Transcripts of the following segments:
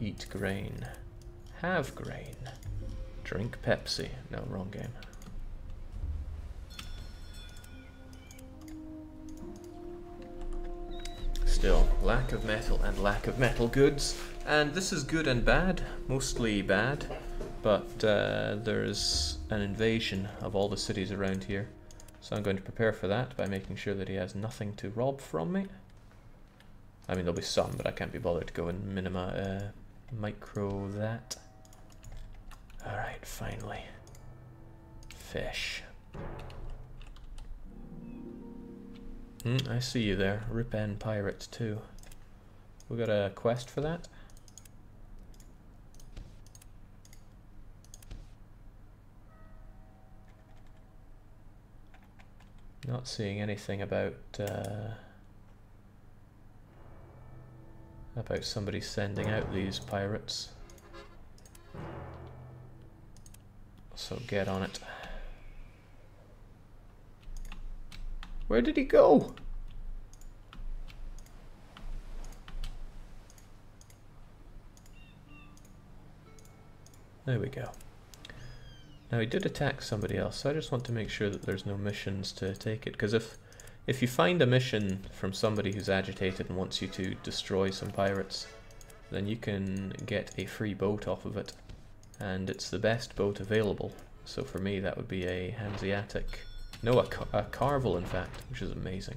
Eat grain. Have grain. Drink Pepsi. No, wrong game. Still, lack of metal and lack of metal goods. And this is good and bad, mostly bad, but uh, there's an invasion of all the cities around here. So I'm going to prepare for that by making sure that he has nothing to rob from me. I mean, there'll be some, but I can't be bothered to go and minima, uh, micro that. Alright, finally. Fish. Hmm, I see you there. Rip End Pirates too. We got a quest for that? Not seeing anything about uh, about somebody sending out these pirates. So get on it. Where did he go? There we go. Now he did attack somebody else, so I just want to make sure that there's no missions to take it, because if if you find a mission from somebody who's agitated and wants you to destroy some pirates, then you can get a free boat off of it, and it's the best boat available. So for me that would be a Hanseatic no, a, a Carvel, in fact, which is amazing.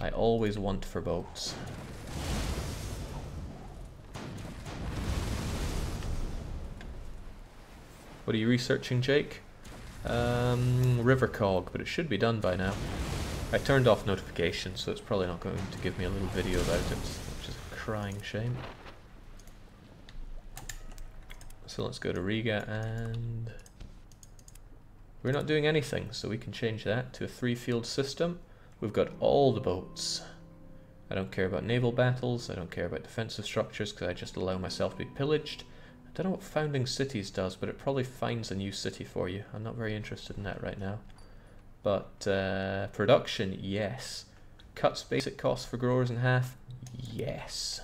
I always want for boats. What are you researching, Jake? Um, River Cog, but it should be done by now. I turned off notifications, so it's probably not going to give me a little video about it, which is a crying shame. So let's go to Riga and we're not doing anything, so we can change that to a three-field system. We've got all the boats. I don't care about naval battles, I don't care about defensive structures because I just allow myself to be pillaged. I don't know what founding cities does, but it probably finds a new city for you. I'm not very interested in that right now. But uh, production, yes. Cuts basic costs for growers in half, yes.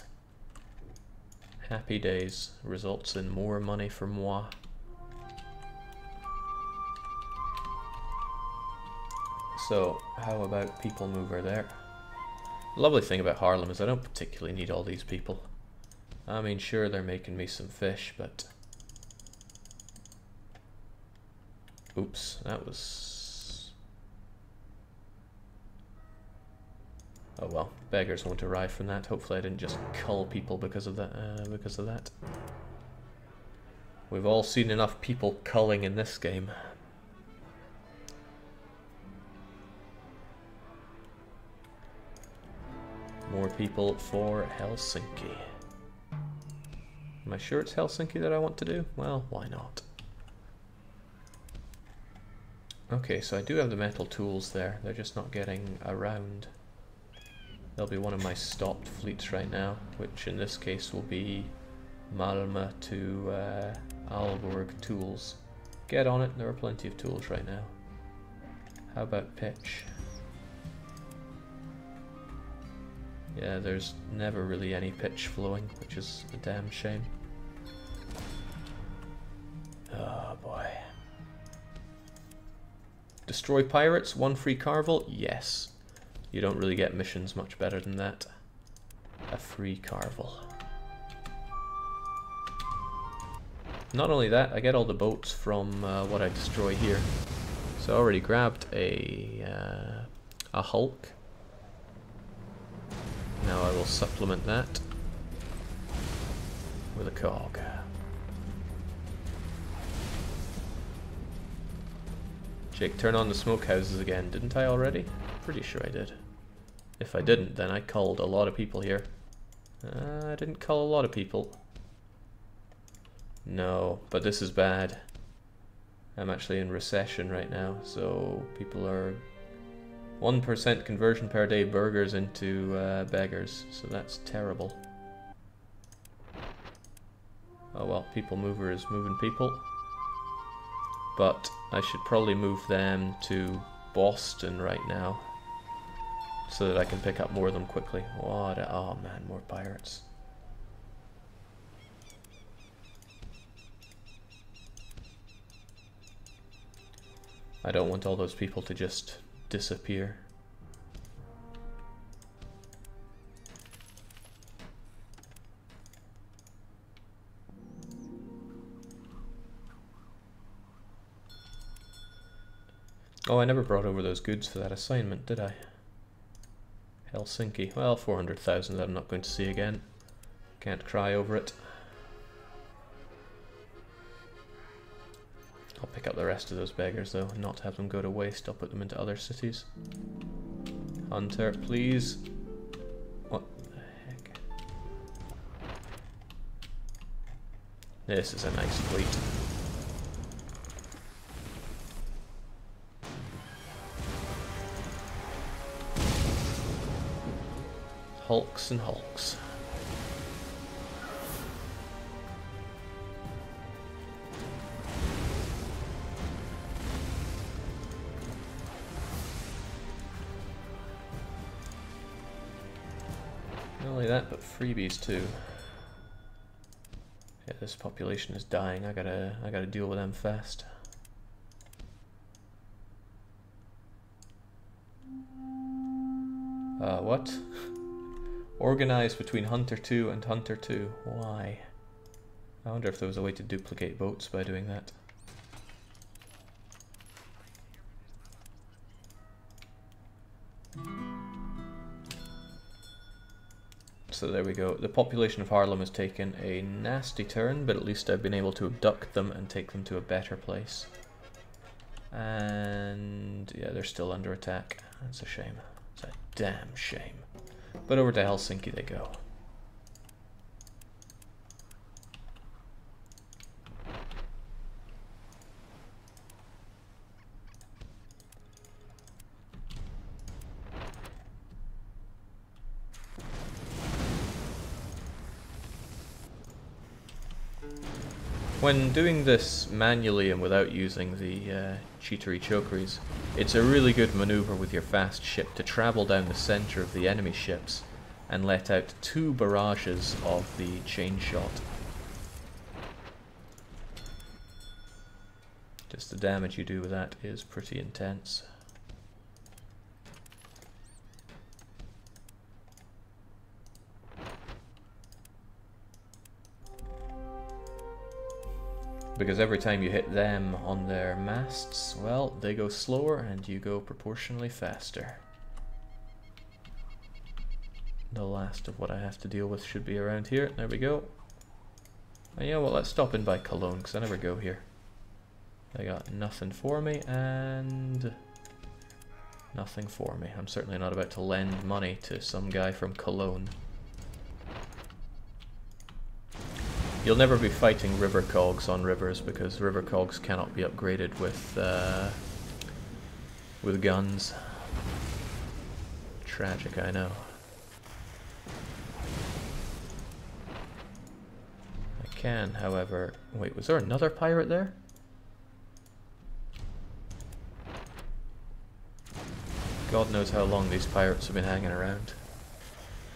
Happy days results in more money for moi. So, how about people mover there? The lovely thing about Haarlem is I don't particularly need all these people. I mean, sure, they're making me some fish, but... Oops, that was... Oh well, beggars won't arrive from that. Hopefully I didn't just cull people because of that. Uh, because of that. We've all seen enough people culling in this game. More people for Helsinki. Am I sure it's Helsinki that I want to do? Well, why not? Okay, so I do have the metal tools there. They're just not getting around. They'll be one of my stopped fleets right now, which in this case will be Malmö to uh, Aalborg tools. Get on it, there are plenty of tools right now. How about pitch? Yeah, there's never really any pitch flowing, which is a damn shame. Oh boy. Destroy pirates, one free Carvel? Yes. You don't really get missions much better than that. A free Carvel. Not only that, I get all the boats from uh, what I destroy here. So I already grabbed a, uh, a Hulk now I will supplement that with a cog. Jake, turn on the smokehouses again. Didn't I already? Pretty sure I did. If I didn't, then I called a lot of people here. Uh, I didn't call a lot of people. No, but this is bad. I'm actually in recession right now, so people are 1% conversion per day burghers into uh, beggars, so that's terrible. Oh well, people mover is moving people. But I should probably move them to Boston right now so that I can pick up more of them quickly. What? A, oh man, more pirates. I don't want all those people to just disappear. Oh, I never brought over those goods for that assignment, did I? Helsinki. Well, 400,000 I'm not going to see again. Can't cry over it. I'll pick up the rest of those beggars though, not have them go to waste. I'll put them into other cities. Hunter, please. What the heck? This is a nice fleet. Hulks and hulks. Not only that, but freebies too. Yeah, this population is dying. I gotta, I gotta deal with them fast. Organized between Hunter 2 and Hunter 2. Why? I wonder if there was a way to duplicate boats by doing that. So there we go. The population of Haarlem has taken a nasty turn, but at least I've been able to abduct them and take them to a better place. And yeah, they're still under attack. That's a shame. It's a damn shame. But over to Helsinki they go. When doing this manually and without using the uh, cheatery chokeries, it's a really good maneuver with your fast ship to travel down the center of the enemy ships and let out two barrages of the chain shot. Just the damage you do with that is pretty intense. Because every time you hit them on their masts, well, they go slower and you go proportionally faster. The last of what I have to deal with should be around here. There we go. And yeah, well, let's stop in by Cologne, because I never go here. They got nothing for me, and... Nothing for me. I'm certainly not about to lend money to some guy from Cologne. You'll never be fighting river cogs on rivers because river cogs cannot be upgraded with uh, with guns. Tragic, I know. I can, however... Wait, was there another pirate there? God knows how long these pirates have been hanging around.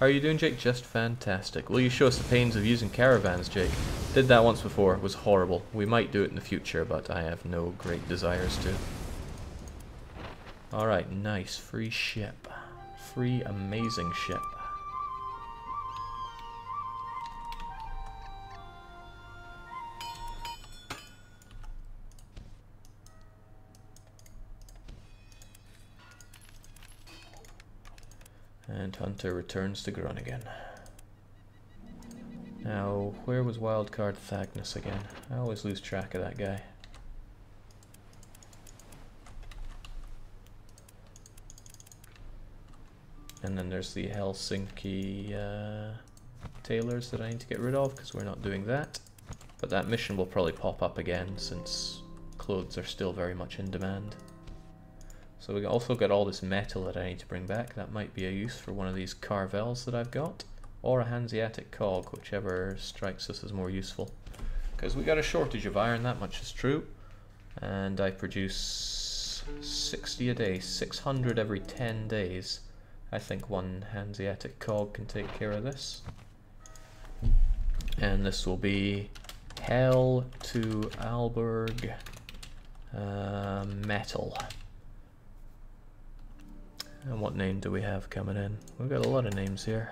How are you doing, Jake? Just fantastic. Will you show us the pains of using caravans, Jake? Did that once before. It was horrible. We might do it in the future, but I have no great desires to. Alright, nice. Free ship. Free amazing ship. And Hunter returns to Groningen. Now, where was Wildcard Thagnus again? I always lose track of that guy. And then there's the Helsinki uh, tailors that I need to get rid of because we're not doing that. But that mission will probably pop up again since clothes are still very much in demand. So we also got all this metal that I need to bring back. That might be a use for one of these carvels that I've got. Or a Hanseatic cog, whichever strikes us as more useful. Because we got a shortage of iron, that much is true. And I produce 60 a day, 600 every 10 days. I think one Hanseatic cog can take care of this. And this will be Hell to Aalborg Uh, metal. And what name do we have coming in? We've got a lot of names here.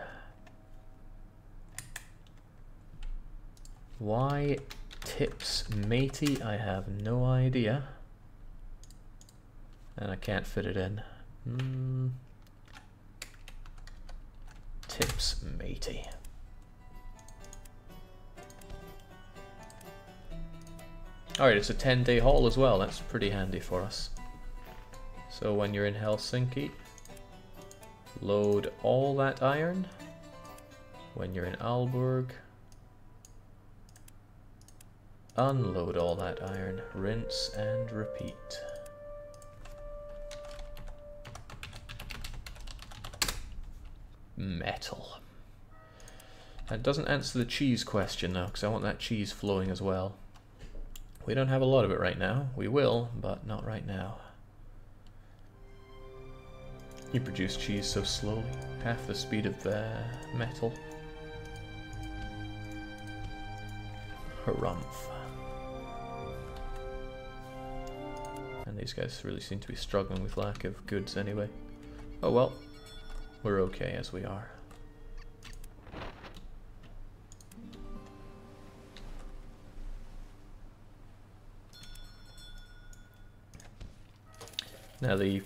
Why tips matey? I have no idea. And I can't fit it in. Mm. Tips matey. Alright, it's a 10 day haul as well. That's pretty handy for us. So when you're in Helsinki, load all that iron. When you're in Aalborg, unload all that iron, rinse and repeat. Metal. That doesn't answer the cheese question though, because I want that cheese flowing as well. We don't have a lot of it right now. We will, but not right now. You produce cheese so slowly, half the speed of the metal. Harumph. And these guys really seem to be struggling with lack of goods anyway. Oh well, we're okay as we are. Now the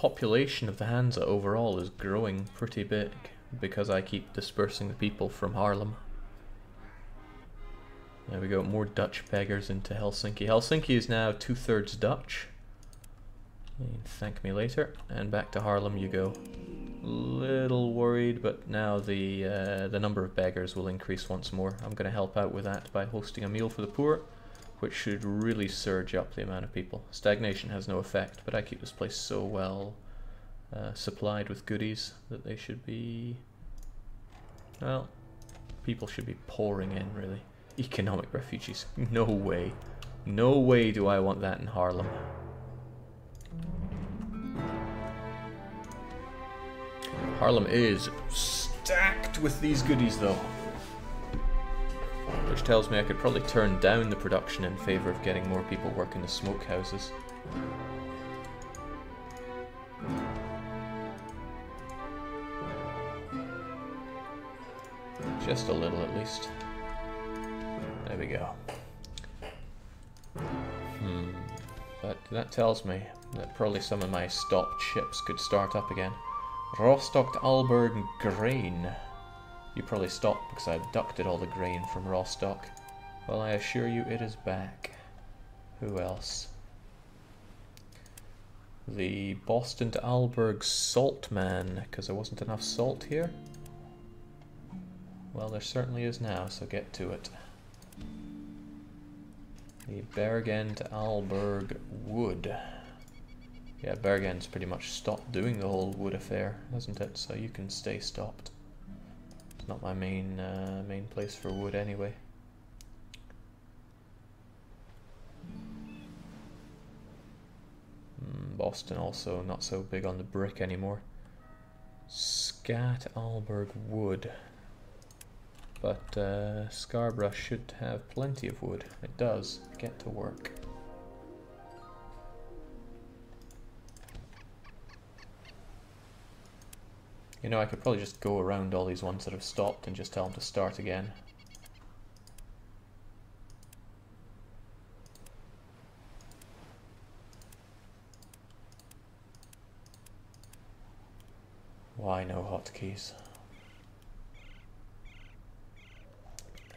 population of the Hansa overall is growing pretty big because I keep dispersing the people from Haarlem. There we go, more Dutch beggars into Helsinki. Helsinki is now two-thirds Dutch. Thank me later. And back to Haarlem you go. Little worried, but now the uh, the number of beggars will increase once more. I'm going to help out with that by hosting a meal for the poor which should really surge up the amount of people. Stagnation has no effect, but I keep this place so well uh, supplied with goodies that they should be... Well, people should be pouring in, really. Economic refugees. No way. No way do I want that in Haarlem. Haarlem is stacked with these goodies, though which tells me I could probably turn down the production in favour of getting more people working the smokehouses. Just a little at least. There we go. Hmm. But that tells me that probably some of my stopped ships could start up again. Rostock Aalborg Grain. You probably stopped because I abducted all the grain from Rostock. Well, I assure you it is back. Who else? The Boston to Aalborg Salt Man, because there wasn't enough salt here. Well, there certainly is now, so get to it. The Bergen to Aalborg Wood. Yeah, Bergen's pretty much stopped doing the whole wood affair, hasn't it? So you can stay stopped not my main uh, main place for wood anyway. Mm, Boston also not so big on the brick anymore. Scat Aalborg wood. But uh, Scarborough should have plenty of wood. It does. Get to work. You know, I could probably just go around all these ones that have stopped and just tell them to start again. Why no hotkeys?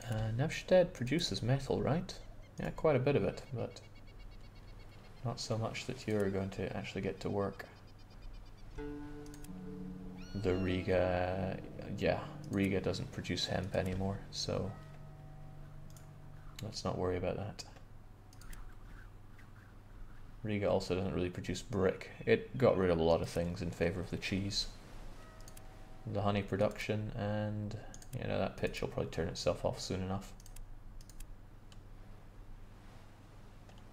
Uh, produces metal, right? Yeah, quite a bit of it, but not so much that you're going to actually get to work the Riga, yeah, Riga doesn't produce hemp anymore, so let's not worry about that. Riga also doesn't really produce brick. It got rid of a lot of things in favor of the cheese. The honey production and, you know, that pitch will probably turn itself off soon enough.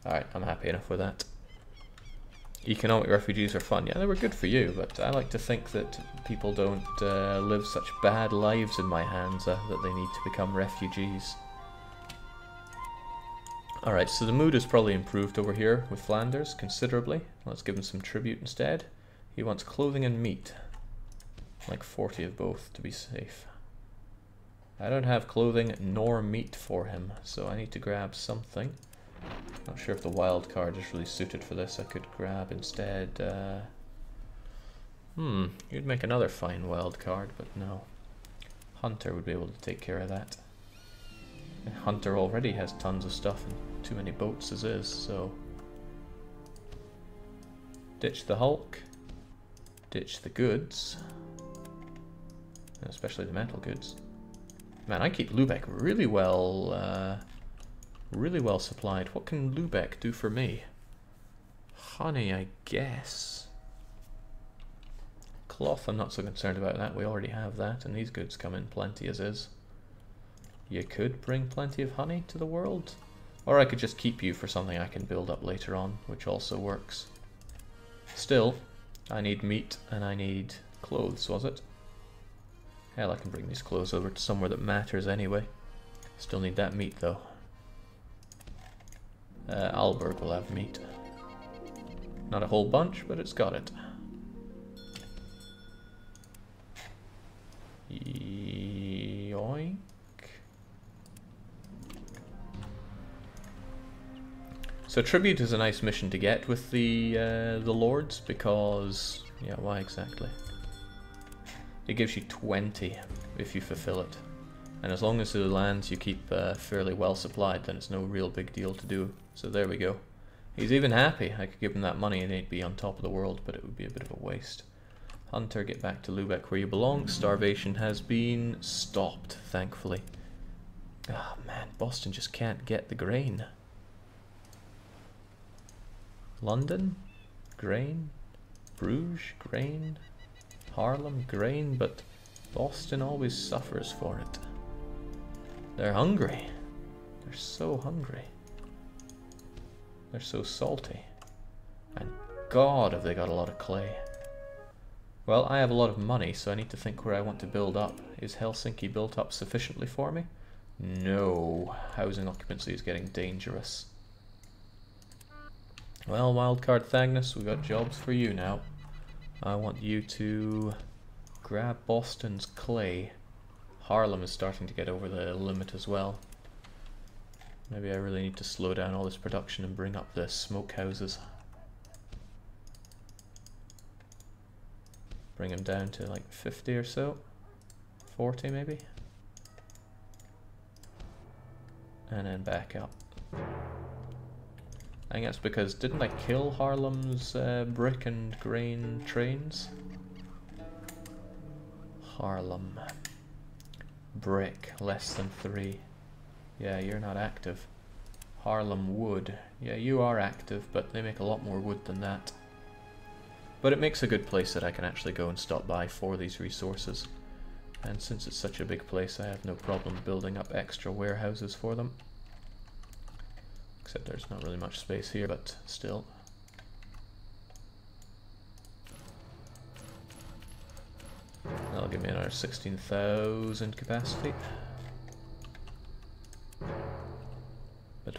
Alright, I'm happy enough with that economic refugees are fun. Yeah, they were good for you, but I like to think that people don't uh, live such bad lives in my hands uh, that they need to become refugees. Alright, so the mood has probably improved over here with Flanders considerably. Let's give him some tribute instead. He wants clothing and meat. Like 40 of both to be safe. I don't have clothing nor meat for him, so I need to grab something. Not sure if the wild card is really suited for this. I could grab instead... Uh... Hmm, you'd make another fine wild card, but no. Hunter would be able to take care of that. Hunter already has tons of stuff and too many boats as is, so... Ditch the Hulk. Ditch the goods. Especially the metal goods. Man, I keep Lubeck really well, uh, really well supplied. What can Lubeck do for me? Honey, I guess. Cloth, I'm not so concerned about that. We already have that, and these goods come in plenty as is. You could bring plenty of honey to the world. Or I could just keep you for something I can build up later on, which also works. Still, I need meat and I need clothes, was it? Hell, I can bring these clothes over to somewhere that matters anyway. Still need that meat though. Uh, Aalborg will have meat. Not a whole bunch, but it's got it. Yoink. So tribute is a nice mission to get with the uh, the lords because yeah, why exactly? It gives you 20 if you fulfill it, and as long as the lands you keep uh, fairly well supplied, then it's no real big deal to do. So there we go. He's even happy. I could give him that money and he'd be on top of the world, but it would be a bit of a waste. Hunter, get back to Lubeck where you belong. Starvation has been stopped, thankfully. Ah, oh, man, Boston just can't get the grain. London, grain, Bruges, grain, Haarlem? grain, but Boston always suffers for it. They're hungry. They're so hungry. They're so salty. And God, have they got a lot of clay. Well, I have a lot of money, so I need to think where I want to build up. Is Helsinki built up sufficiently for me? No. Housing occupancy is getting dangerous. Well, Wildcard Thagnus, we've got jobs for you now. I want you to grab Boston's clay. Haarlem is starting to get over the limit as well. Maybe I really need to slow down all this production and bring up the smokehouses. Bring them down to like 50 or so. 40 maybe. And then back up. I think that's because, didn't I kill Haarlem's uh, brick and grain trains? Haarlem. Brick, less than three. Yeah, you're not active. Haarlem wood. Yeah, you are active, but they make a lot more wood than that. But it makes a good place that I can actually go and stop by for these resources. And since it's such a big place, I have no problem building up extra warehouses for them. Except there's not really much space here, but still. That'll give me another 16,000 capacity.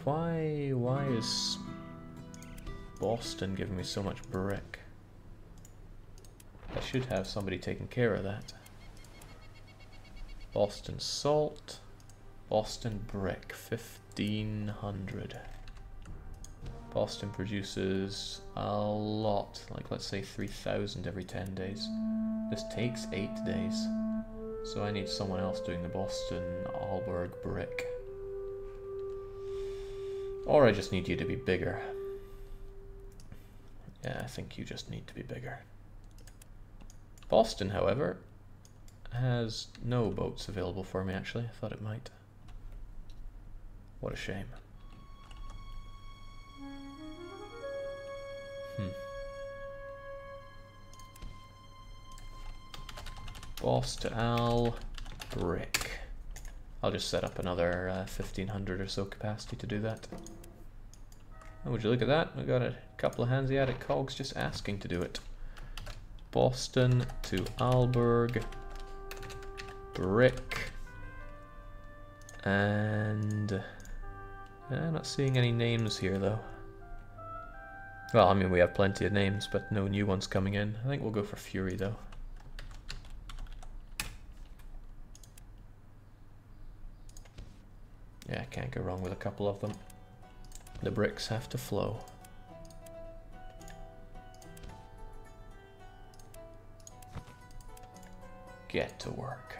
Why, why is Boston giving me so much brick? I should have somebody taking care of that. Boston salt, Boston brick, 1500. Boston produces a lot, like let's say 3,000 every 10 days. This takes 8 days. So I need someone else doing the Boston Aalborg brick. Or I just need you to be bigger. Yeah, I think you just need to be bigger. Boston, however, has no boats available for me actually. I thought it might. What a shame. Hmm. Boss to Al, brick. I'll just set up another uh, 1500 or so capacity to do that. Oh, would you look at that? We've got a couple of Hanseatic cogs just asking to do it. Boston to Aalborg, brick, and Eh, not seeing any names here though. Well, I mean we have plenty of names, but no new ones coming in. I think we'll go for Fury though. Yeah, can't go wrong with a couple of them. The bricks have to flow. Get to work.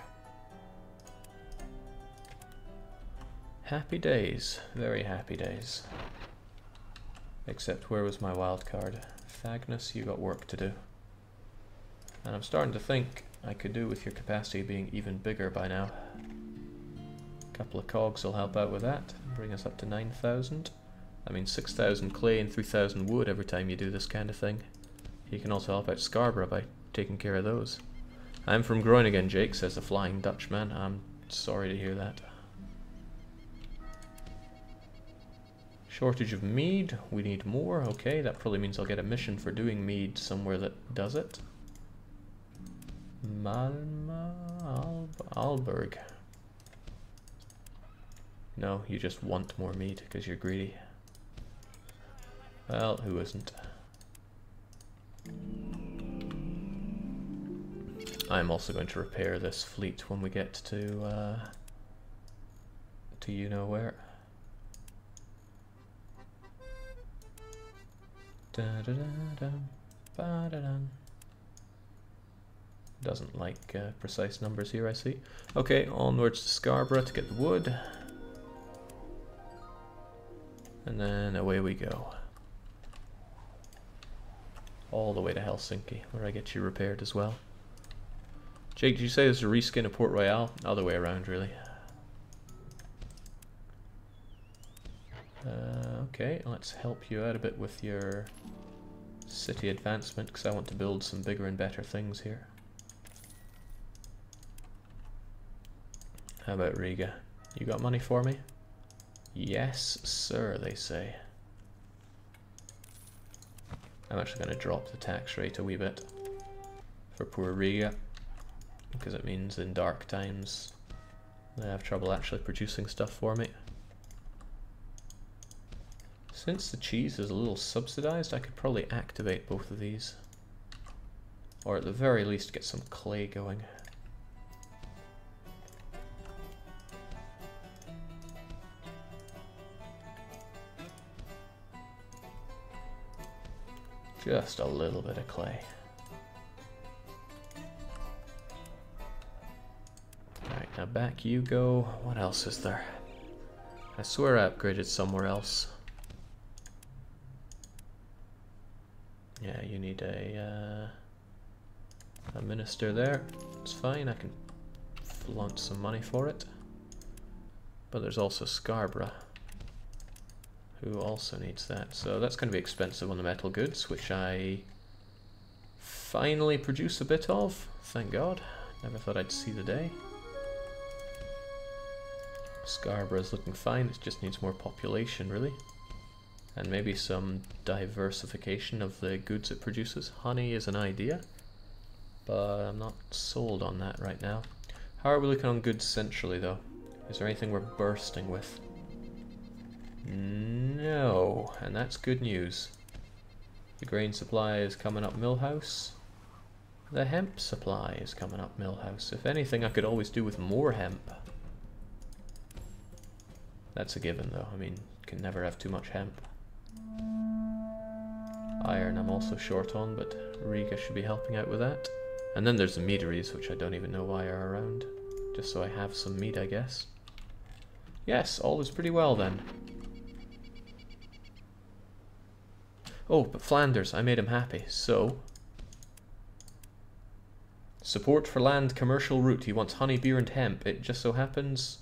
Happy days, very happy days. Except where was my wild card? Thagnus, you got work to do. And I'm starting to think I could do with your capacity being even bigger by now. Couple of cogs will help out with that, bring us up to 9,000. I mean 6,000 clay and 3,000 wood every time you do this kind of thing. You can also help out Scarborough by taking care of those. I'm from Groningen, Jake, says the Flying Dutchman. I'm sorry to hear that. Shortage of mead. We need more. Okay, that probably means I'll get a mission for doing mead somewhere that does it. Malmö Alb Aalborg. No, you just want more meat because you're greedy. Well, who isn't? I'm also going to repair this fleet when we get to, uh, to you know where. Da -da -da Doesn't like uh, precise numbers here, I see. Okay, onwards to Scarborough to get the wood. And then away we go. All the way to Helsinki, where I get you repaired as well. Jake, did you say there's a reskin of Port Royale? Other way around, really. Uh, okay, let's help you out a bit with your city advancement, because I want to build some bigger and better things here. How about Riga? You got money for me? Yes, sir, they say. I'm actually going to drop the tax rate a wee bit for poor Riga because it means in dark times they have trouble actually producing stuff for me. Since the cheese is a little subsidized, I could probably activate both of these. Or at the very least get some clay going. Just a little bit of clay. Alright, now back you go. What else is there? I swear I upgraded somewhere else. Yeah, you need a, uh, a minister there. It's fine, I can flaunt some money for it. But there's also Scarborough, who also needs that. So that's going to be expensive on the metal goods, which I finally produce a bit of, thank God. Never thought I'd see the day. Scarborough is looking fine, it just needs more population really. And maybe some diversification of the goods it produces. Honey is an idea, but I'm not sold on that right now. How are we looking on goods centrally though? Is there anything we're bursting with? No, and that's good news. The grain supply is coming up Milhouse. The hemp supply is coming up Milhouse. If anything, I could always do with more hemp. That's a given though, I mean, can never have too much hemp. Iron I'm also short on, but Riga should be helping out with that. And then there's the meaderies, which I don't even know why are around. Just so I have some meat, I guess. Yes, all is pretty well then. Oh, but Flanders, I made him happy, so... Support for land commercial route. He wants honey, beer and hemp. It just so happens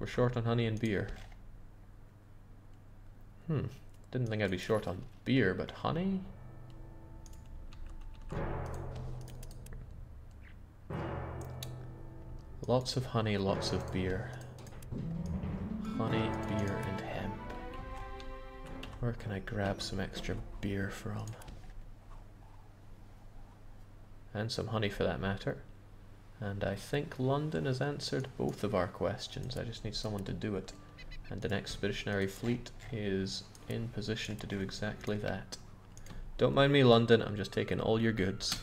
we're short on honey and beer. Hmm. Didn't think I'd be short on beer, but honey? Lots of honey, lots of beer. Honey, beer. Where can I grab some extra beer from? And some honey for that matter. And I think London has answered both of our questions. I just need someone to do it. And an expeditionary fleet is in position to do exactly that. Don't mind me, London, I'm just taking all your goods.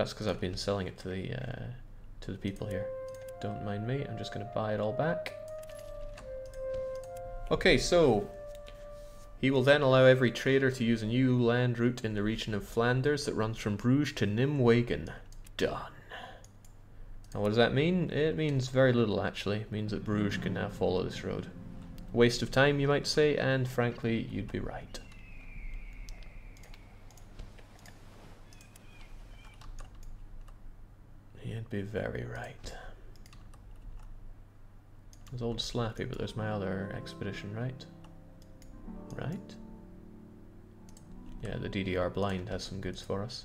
That's because I've been selling it to the uh, to the people here. Don't mind me, I'm just going to buy it all back. Okay, so he will then allow every trader to use a new land route in the region of Flanders that runs from Bruges to Nimwegen. Done. Now what does that mean? It means very little actually. It means that Bruges can now follow this road. Waste of time you might say, and frankly you'd be right. You'd be very right. There's old Slappy, but there's my other expedition, right? Right? Yeah, the DDR blind has some goods for us.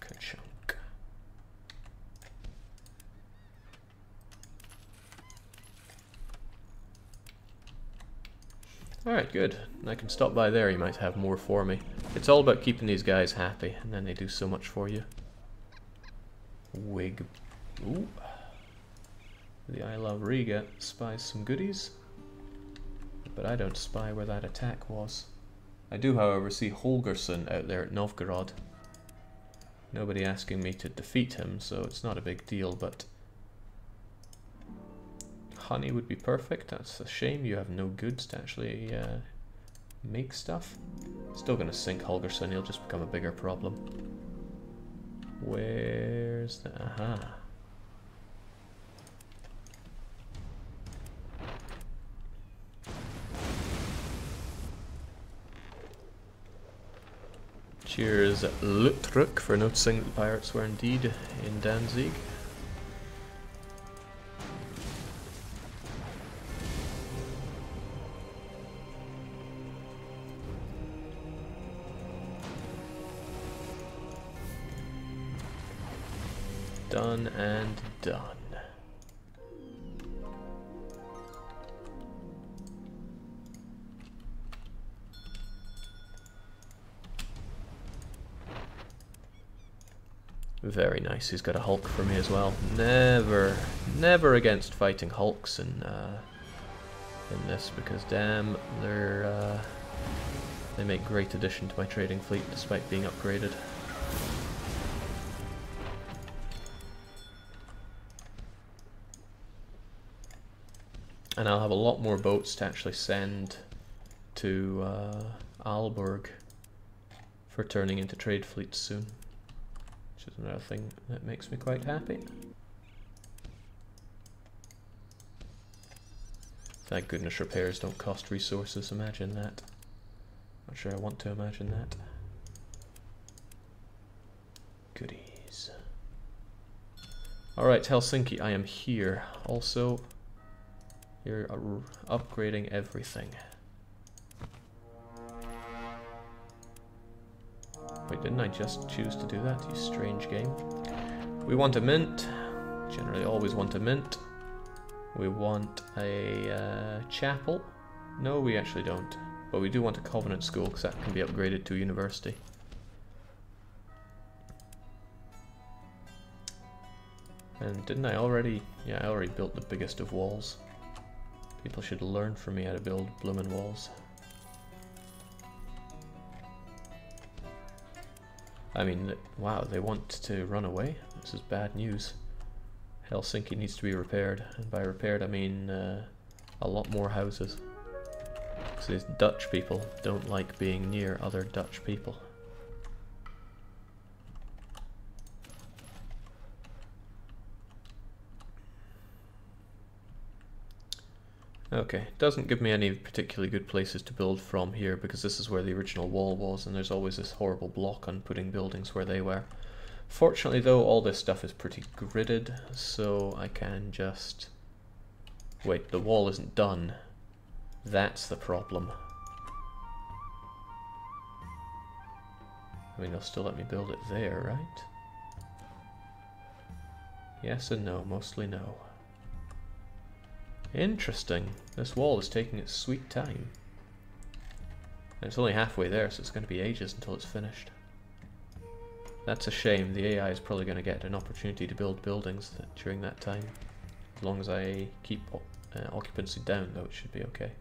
Ka-chunk. Alright, good. I can stop by there, you might have more for me. It's all about keeping these guys happy, and then they do so much for you. Wig. Ooh. The I Love Riga spies some goodies. But I don't spy where that attack was. I do, however, see Holgersson out there at Novgorod. Nobody asking me to defeat him, so it's not a big deal, but... Honey would be perfect. That's a shame you have no goods to actually uh, make stuff. Still gonna sink Holgersson, he'll just become a bigger problem. Where's the... Aha. Cheers, Lutruk, for noticing that the pirates were indeed in Danzig. And done. Very nice. He's got a Hulk for me as well. Never, never against fighting Hulks in uh, in this because damn, they're uh, they make great addition to my trading fleet despite being upgraded. And I'll have a lot more boats to actually send to uh, for turning into trade fleets soon which is another thing that makes me quite happy. Thank goodness repairs don't cost resources, imagine that. Not sure I want to imagine that. Goodies. Alright, Helsinki, I am here. Also, you're upgrading everything. Wait, didn't I just choose to do that, you strange game? We want a mint. Generally always want a mint. We want a uh, chapel. No, we actually don't. But we do want a Covenant school because that can be upgraded to university. And didn't I already... Yeah, I already built the biggest of walls. People should learn from me how to build bloomin' walls. I mean, wow, they want to run away? This is bad news. Helsinki needs to be repaired, and by repaired I mean uh, a lot more houses. Because these Dutch people don't like being near other Dutch people. Okay, doesn't give me any particularly good places to build from here because this is where the original wall was and there's always this horrible block on putting buildings where they were. Fortunately though, all this stuff is pretty gridded, so I can just... Wait, the wall isn't done. That's the problem. I mean, they'll still let me build it there, right? Yes and no, mostly no. Interesting. This wall is taking its sweet time. And it's only halfway there, so it's going to be ages until it's finished. That's a shame. The AI is probably going to get an opportunity to build buildings during that time. As long as I keep uh, occupancy down, though, it should be okay.